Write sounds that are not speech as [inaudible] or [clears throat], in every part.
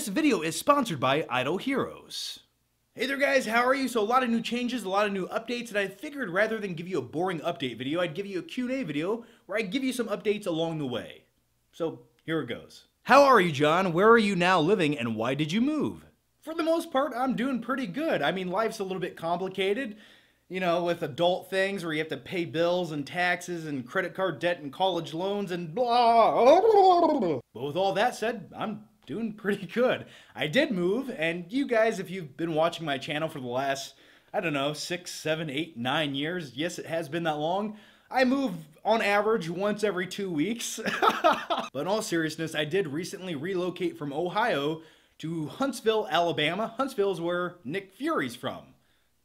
This video is sponsored by Idle Heroes. Hey there guys, how are you? So a lot of new changes, a lot of new updates, and I figured rather than give you a boring update video, I'd give you a Q&A video where I give you some updates along the way. So here it goes. How are you, John? Where are you now living, and why did you move? For the most part, I'm doing pretty good. I mean, life's a little bit complicated, you know, with adult things where you have to pay bills and taxes and credit card debt and college loans and blah. But with all that said, I'm doing pretty good. I did move, and you guys, if you've been watching my channel for the last, I don't know, six, seven, eight, nine years, yes, it has been that long. I move on average once every two weeks. [laughs] but in all seriousness, I did recently relocate from Ohio to Huntsville, Alabama. Huntsville is where Nick Fury's from.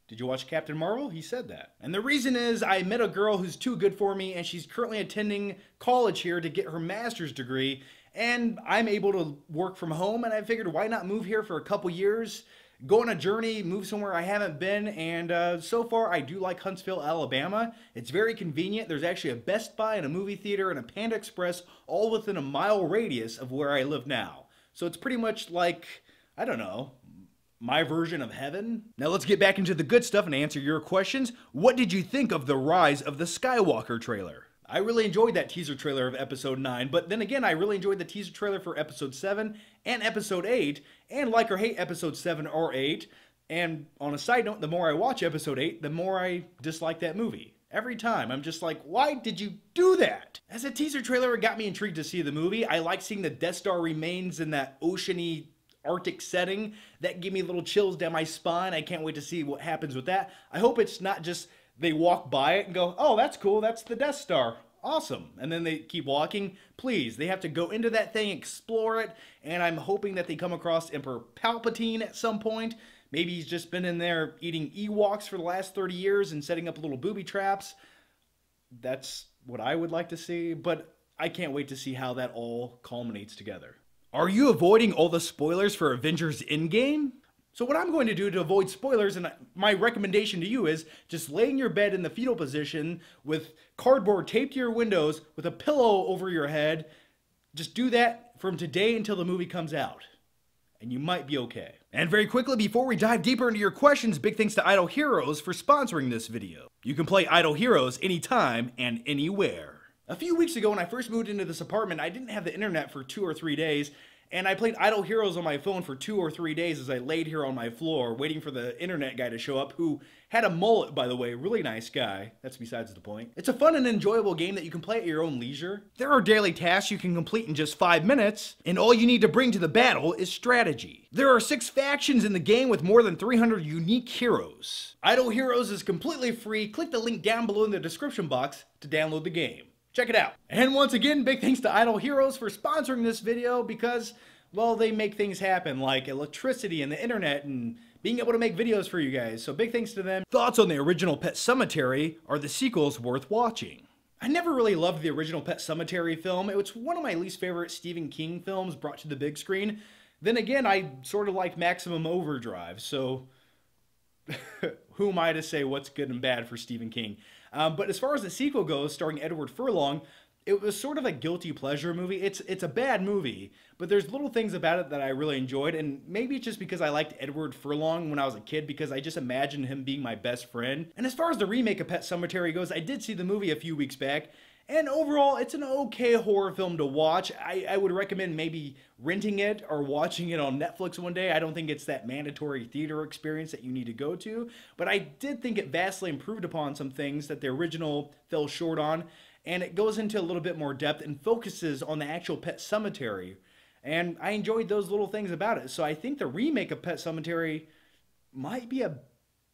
Did you watch Captain Marvel? He said that. And the reason is I met a girl who's too good for me and she's currently attending college here to get her master's degree and I'm able to work from home and I figured why not move here for a couple years, go on a journey, move somewhere I haven't been and uh, so far I do like Huntsville, Alabama. It's very convenient. There's actually a Best Buy and a movie theater and a Panda Express all within a mile radius of where I live now. So it's pretty much like, I don't know, my version of heaven. Now let's get back into the good stuff and answer your questions. What did you think of the Rise of the Skywalker trailer? I really enjoyed that teaser trailer of episode 9, but then again, I really enjoyed the teaser trailer for episode 7 and episode 8, and like or hate episode 7 or 8. And on a side note, the more I watch episode 8, the more I dislike that movie. Every time, I'm just like, why did you do that? As a teaser trailer, it got me intrigued to see the movie. I like seeing the Death Star remains in that oceany Arctic setting. That gave me little chills down my spine. I can't wait to see what happens with that. I hope it's not just they walk by it and go, oh, that's cool. That's the Death Star. Awesome. And then they keep walking. Please, they have to go into that thing, explore it, and I'm hoping that they come across Emperor Palpatine at some point. Maybe he's just been in there eating Ewoks for the last 30 years and setting up little booby traps. That's what I would like to see, but I can't wait to see how that all culminates together. Are you avoiding all the spoilers for Avengers Endgame? So what I'm going to do to avoid spoilers, and my recommendation to you is just lay in your bed in the fetal position with cardboard taped to your windows with a pillow over your head. Just do that from today until the movie comes out. And you might be okay. And very quickly, before we dive deeper into your questions, big thanks to Idle Heroes for sponsoring this video. You can play Idle Heroes anytime and anywhere. A few weeks ago when I first moved into this apartment, I didn't have the internet for two or three days, and I played Idle Heroes on my phone for two or three days as I laid here on my floor waiting for the internet guy to show up, who had a mullet, by the way. Really nice guy. That's besides the point. It's a fun and enjoyable game that you can play at your own leisure. There are daily tasks you can complete in just five minutes, and all you need to bring to the battle is strategy. There are six factions in the game with more than 300 unique heroes. Idle Heroes is completely free. Click the link down below in the description box to download the game. Check it out. And once again, big thanks to Idle Heroes for sponsoring this video because, well, they make things happen like electricity and the internet and being able to make videos for you guys. So big thanks to them. Thoughts on the original Pet Sematary? Are the sequels worth watching? I never really loved the original Pet Sematary film. It was one of my least favorite Stephen King films brought to the big screen. Then again, I sort of like Maximum Overdrive, so [laughs] who am I to say what's good and bad for Stephen King? Um, but as far as the sequel goes, starring Edward Furlong, it was sort of a guilty pleasure movie. It's it's a bad movie, but there's little things about it that I really enjoyed, and maybe it's just because I liked Edward Furlong when I was a kid because I just imagined him being my best friend. And as far as the remake of Pet Sematary goes, I did see the movie a few weeks back, and overall, it's an okay horror film to watch. I, I would recommend maybe renting it or watching it on Netflix one day. I don't think it's that mandatory theater experience that you need to go to, but I did think it vastly improved upon some things that the original fell short on, and it goes into a little bit more depth and focuses on the actual Pet Cemetery. And I enjoyed those little things about it. So I think the remake of Pet Sematary might be a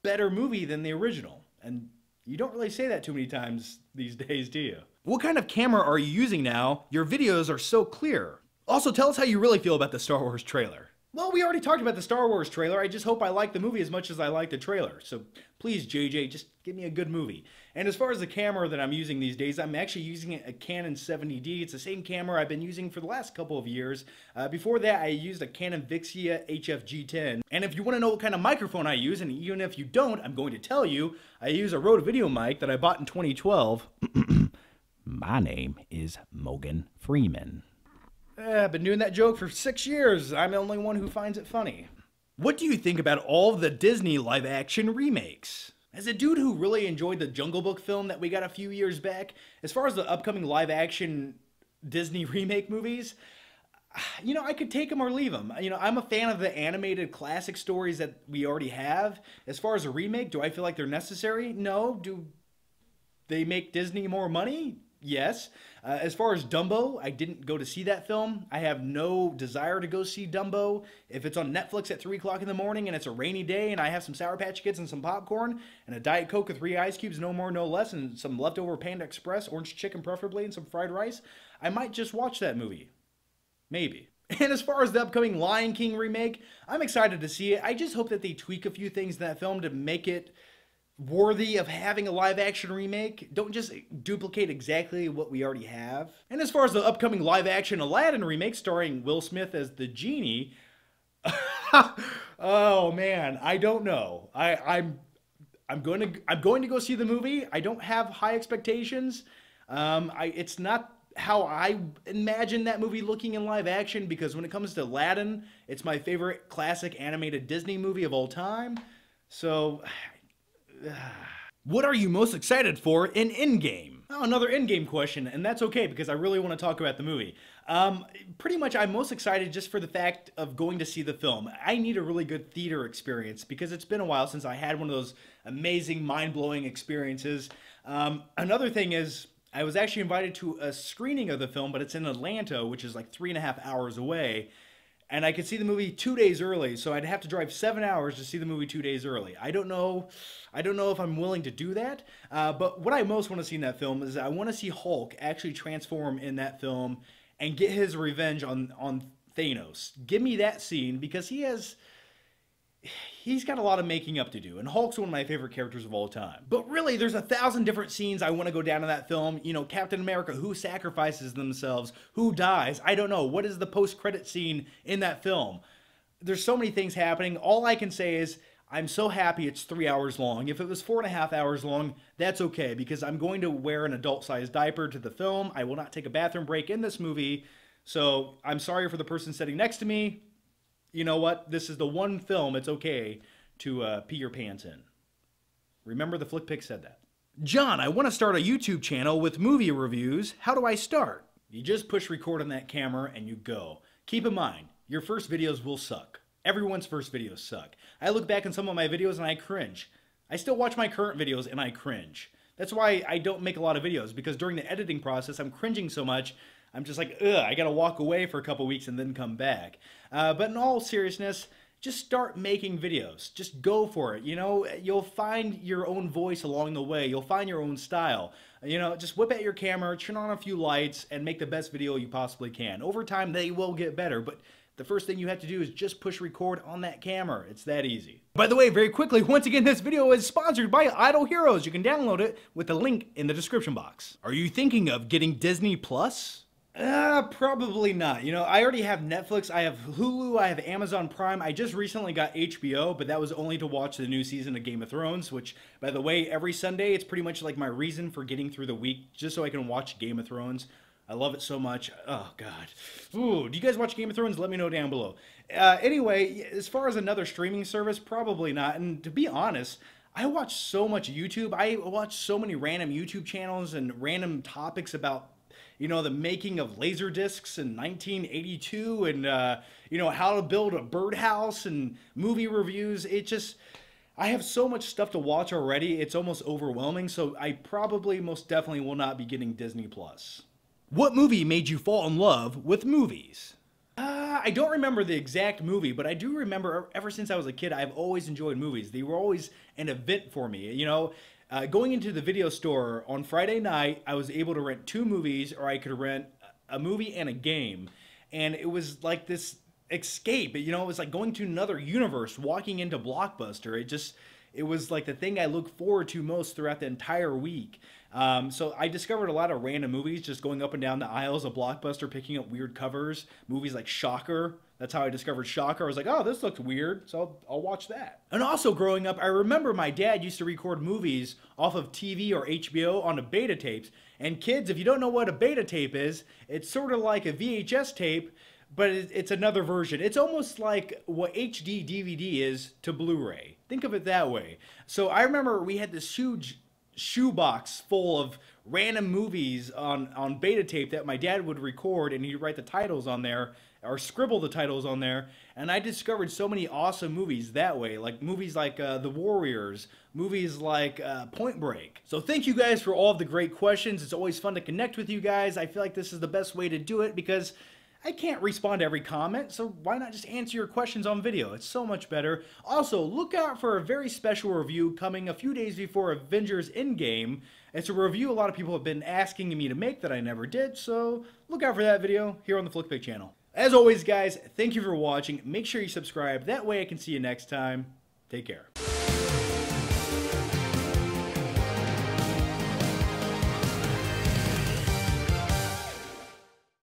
better movie than the original. And you don't really say that too many times these [laughs] days, do you? What kind of camera are you using now? Your videos are so clear. Also, tell us how you really feel about the Star Wars trailer. Well, we already talked about the Star Wars trailer. I just hope I like the movie as much as I like the trailer. So please, JJ, just give me a good movie. And as far as the camera that I'm using these days, I'm actually using a Canon 70D. It's the same camera I've been using for the last couple of years. Uh, before that, I used a Canon Vixia HF-G10. And if you want to know what kind of microphone I use, and even if you don't, I'm going to tell you, I use a Rode Video mic that I bought in 2012. [clears throat] My name is Morgan Freeman. Eh, I've been doing that joke for six years. I'm the only one who finds it funny. What do you think about all the Disney live action remakes? As a dude who really enjoyed the Jungle Book film that we got a few years back, as far as the upcoming live action Disney [laughs] remake movies, [sighs] you know, I could take them or leave them. You know, I'm a fan of the animated classic stories that we already have. As far as a remake, do I feel like they're necessary? No. Do they make Disney more money? Yes. Uh, as far as Dumbo, I didn't go to see that film. I have no desire to go see Dumbo. If it's on Netflix at 3 o'clock in the morning and it's a rainy day and I have some Sour Patch Kids and some popcorn and a Diet Coke with three ice cubes, no more, no less, and some leftover Panda Express, orange chicken preferably, and some fried rice, I might just watch that movie. Maybe. [laughs] And as far as the upcoming Lion King remake, I'm excited to see it. I just hope that they tweak a few things in that film to make it worthy of having a live action remake. Don't just duplicate exactly what we already have. And as far as the upcoming live action Aladdin remake starring Will Smith as the genie, [laughs] oh man, I don't know. I, I'm I'm going to I'm going to go see the movie. I don't have high expectations. Um, I it's not how I imagine that movie looking in live action because when it comes to Aladdin, it's my favorite classic animated Disney movie of all time. So what are you most excited for in Endgame? Oh, another Endgame question, and that's okay because I really want to talk about the movie. Um, pretty much, I'm most excited just for the fact of going to see the film. I need a really good theater experience because it's been a while since I had one of those amazing, mind blowing experiences. Um, another thing is, I was actually invited to a screening of the film, but it's in Atlanta, which is like three and a half hours away and I could see the movie two days early, so I'd have to drive seven hours to see the movie two days early. I don't know, I don't know if I'm willing to do that. Uh, but what I most want to see in that film is I want to see Hulk actually transform in that film and get his revenge on on Thanos. Give me that scene because he has he's got a lot of making up to do, and Hulk's one of my favorite characters of all time. But really, there's a thousand different scenes I want to go down in that film. You know, Captain America, who sacrifices themselves, who dies, I don't know. What is the post-credit scene in that film? There's so many things happening. All I can say is, I'm so happy it's three hours long. If it was four and a half hours long, that's okay because I'm going to wear an adult sized diaper to the film. I will not take a bathroom break in this movie. So I'm sorry for the person sitting next to me you know what? This is the one film it's okay to uh, pee your pants in. Remember the Flick Pick said that. John, I want to start a YouTube channel with movie reviews. How do I start? You just push record on that camera and you go. Keep in mind, your first videos will suck. Everyone's first videos suck. I look back on some of my videos and I cringe. I still watch my current videos and I cringe. That's why I don't make a lot of videos because during the editing process I'm cringing so much I'm just like, ugh, I gotta walk away for a couple weeks and then come back. Uh, but in all seriousness, just start making videos. Just go for it. You know, you'll find your own voice along the way. You'll find your own style. You know, just whip out your camera, turn on a few lights, and make the best video you possibly can. Over time, they will get better, but the first thing you have to do is just push record on that camera. It's that easy. By the way, very quickly, once again, this video is sponsored by Idle Heroes. You can download it with the link in the description box. Are you thinking of getting Disney Plus? Uh, probably not. You know, I already have Netflix, I have Hulu, I have Amazon Prime. I just recently got HBO, but that was only to watch the new season of Game of Thrones, which, by the way, every Sunday, it's pretty much like my reason for getting through the week, just so I can watch Game of Thrones. I love it so much. Oh, God. Ooh, do you guys watch Game of Thrones? Let me know down below. Uh, anyway, as far as another streaming service, probably not. And to be honest, I watch so much YouTube. I watch so many random YouTube channels and random topics about you know, the making of laser discs in 1982 and, uh, you know, how to build a birdhouse and movie reviews. It just, I have so much stuff to watch already, it's almost overwhelming. So I probably most definitely will not be getting Disney Plus. What movie made you fall in love with movies? Uh, I don't remember the exact movie, but I do remember ever since I was a kid, I've always enjoyed movies. They were always an event for me. You know, uh, going into the video store on Friday night, I was able to rent two movies, or I could rent a movie and a game, and it was like this escape. You know, it was like going to another universe, walking into Blockbuster. It just, it was like the thing I look forward to most throughout the entire week. Um, so I discovered a lot of random movies just going up and down the aisles of Blockbuster, picking up weird covers. Movies like Shocker, That's how I discovered Shocker. I was like, oh, this looks weird, so I'll, I'll, watch that. And also, growing up, I remember my dad used to record movies off of TV or HBO on a beta tapes. And kids, if you don't know what a beta tape is, it's sort of like a VHS tape, but it's another version. It's almost like what HD DVD is to Blu-ray. Think of it that way. So I remember we had this huge shoebox full of random movies on, on beta tape that my dad would record and he'd write the titles on there or scribble the titles on there. And I discovered so many awesome movies that way, like movies like uh, The Warriors, movies like uh, Point Break. So thank you guys for all of the great questions. It's always fun to connect with you guys. I feel like this is the best way to do it because I can't respond to every comment, so why not just answer your questions on video? It's so much better. Also, look out for a very special review coming a few days before Avengers Endgame. It's a review a lot of people have been asking me to make that I never did, so look out for that video here on the Flickpick channel. As always, guys, thank you for watching. Make sure you subscribe. That way I can see you next time. Take care.